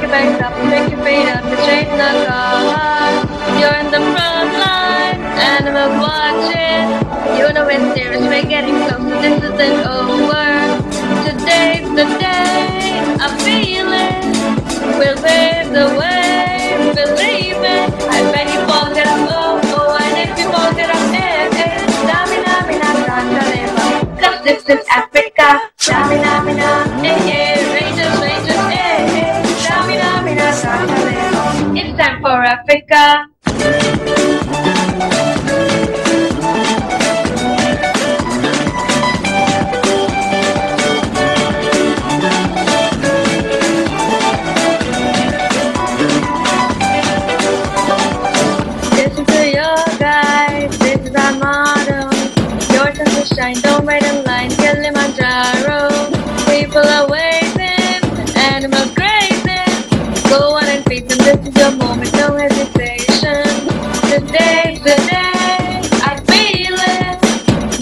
back up, take your feet up, and straighten the car. You're in the front line, and I'm watching. You know it's serious, we're getting closer, this isn't over. Today's the day, I feel it. We'll pave the way, believe it. I bet you fall it up, oh, oh, and if you fall it up, eh, eh. Damina, mina, Santa Cause this is Africa. Damina, mina, eh, Africa. Your this is our motto. Your shine, don't wait in line. People are waiting, animals grazing. Go on and feed this is your moment, no hesitation. Today, today, I feel it.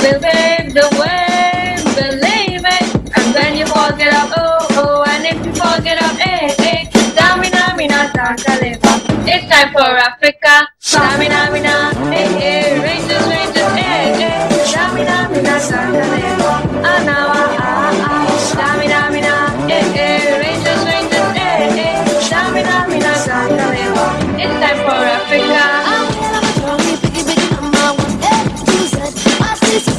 We'll pave the way, believe it. And when you fall, get up, oh, oh, and if you fall, get up, eh, eh. Damina, mina, Santa It's time for Africa. Damina, mina, eh, eh. Rangers, Rangers, eh, eh. Damina, mina, Santa Ah,